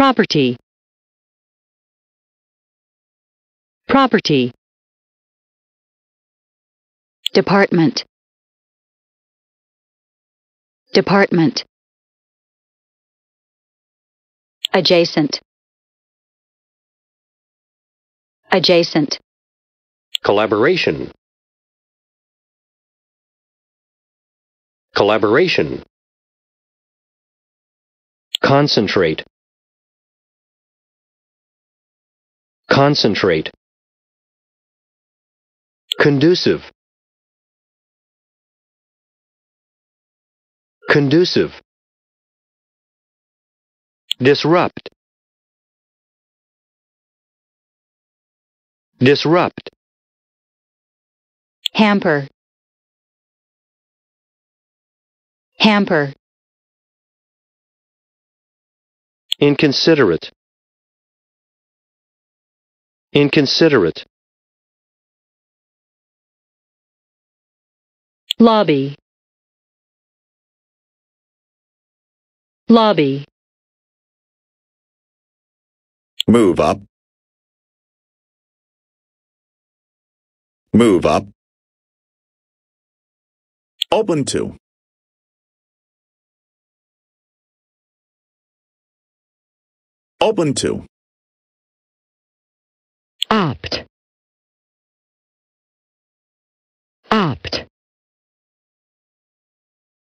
property, property, department, department, adjacent, adjacent, collaboration, collaboration, concentrate, concentrate, conducive, conducive, disrupt, disrupt, hamper, hamper, inconsiderate, inconsiderate, lobby, lobby, Move up. Move up. Open to. Open to.